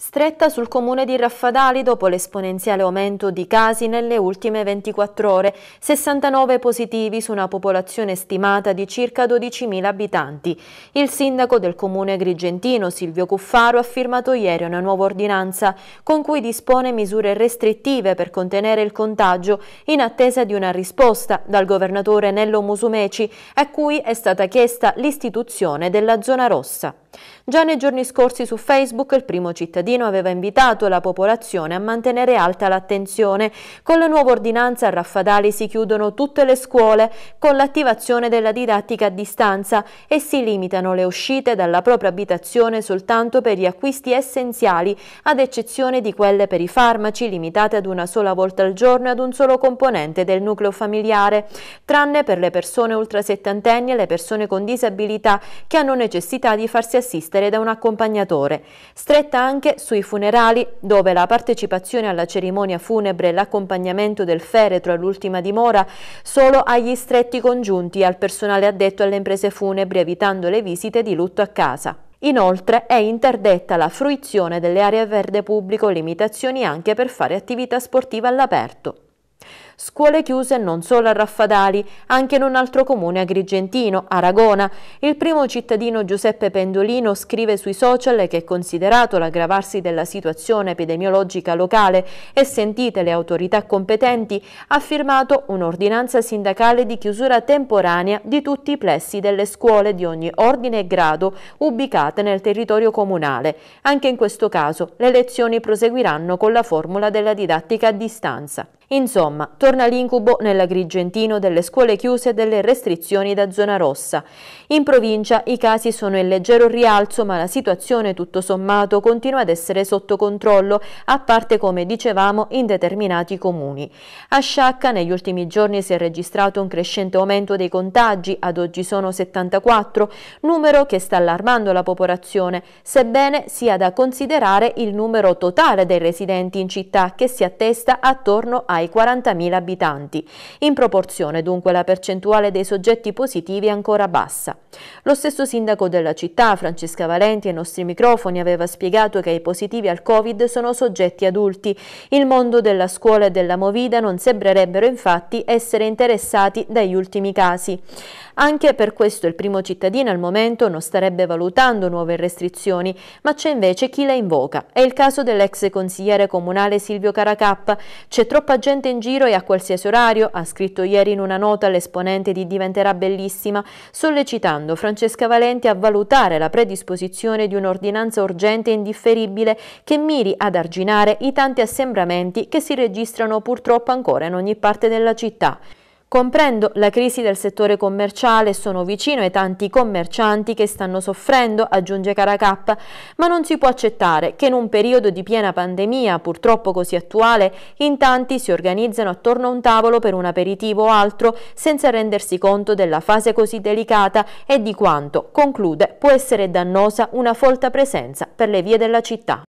Stretta sul comune di Raffadali dopo l'esponenziale aumento di casi nelle ultime 24 ore, 69 positivi su una popolazione stimata di circa 12.000 abitanti. Il sindaco del comune agrigentino, Silvio Cuffaro, ha firmato ieri una nuova ordinanza con cui dispone misure restrittive per contenere il contagio in attesa di una risposta dal governatore Nello Musumeci a cui è stata chiesta l'istituzione della zona rossa. Già nei giorni scorsi su Facebook il primo cittadino aveva invitato la popolazione a mantenere alta l'attenzione. Con la nuova ordinanza a Raffadali si chiudono tutte le scuole con l'attivazione della didattica a distanza e si limitano le uscite dalla propria abitazione soltanto per gli acquisti essenziali, ad eccezione di quelle per i farmaci limitate ad una sola volta al giorno e ad un solo componente del nucleo familiare, tranne per le persone ultrasettantenni e le persone con disabilità che hanno necessità di farsi assistere da un accompagnatore. Stretta anche sui funerali, dove la partecipazione alla cerimonia funebre e l'accompagnamento del feretro all'ultima dimora solo agli stretti congiunti e al personale addetto alle imprese funebri, evitando le visite di lutto a casa. Inoltre è interdetta la fruizione delle aree verde pubblico, limitazioni anche per fare attività sportiva all'aperto. Scuole chiuse non solo a Raffadali, anche in un altro comune agrigentino, Aragona. Il primo cittadino Giuseppe Pendolino scrive sui social che considerato l'aggravarsi della situazione epidemiologica locale e sentite le autorità competenti, ha firmato un'ordinanza sindacale di chiusura temporanea di tutti i plessi delle scuole di ogni ordine e grado ubicate nel territorio comunale. Anche in questo caso le lezioni proseguiranno con la formula della didattica a distanza. Insomma, torna l'incubo nell'Agrigentino delle scuole chiuse e delle restrizioni da zona rossa. In provincia i casi sono in leggero rialzo ma la situazione tutto sommato continua ad essere sotto controllo, a parte come dicevamo in determinati comuni. A Sciacca negli ultimi giorni si è registrato un crescente aumento dei contagi, ad oggi sono 74, numero che sta allarmando la popolazione, sebbene sia da considerare il numero totale dei residenti in città che si attesta attorno ai ai 40.000 abitanti. In proporzione dunque la percentuale dei soggetti positivi è ancora bassa. Lo stesso sindaco della città, Francesca Valenti, ai nostri microfoni aveva spiegato che i positivi al Covid sono soggetti adulti. Il mondo della scuola e della movida non sembrerebbero infatti essere interessati dagli ultimi casi. Anche per questo il primo cittadino al momento non starebbe valutando nuove restrizioni, ma c'è invece chi le invoca. È il caso dell'ex consigliere comunale Silvio Caracappa. C'è troppa gente in giro e a qualsiasi orario, ha scritto ieri in una nota l'esponente di Diventerà Bellissima, sollecitando Francesca Valenti a valutare la predisposizione di un'ordinanza urgente e indifferibile che miri ad arginare i tanti assembramenti che si registrano purtroppo ancora in ogni parte della città. Comprendo la crisi del settore commerciale sono vicino ai tanti commercianti che stanno soffrendo, aggiunge Caracappa, ma non si può accettare che in un periodo di piena pandemia, purtroppo così attuale, in tanti si organizzano attorno a un tavolo per un aperitivo o altro senza rendersi conto della fase così delicata e di quanto, conclude, può essere dannosa una folta presenza per le vie della città.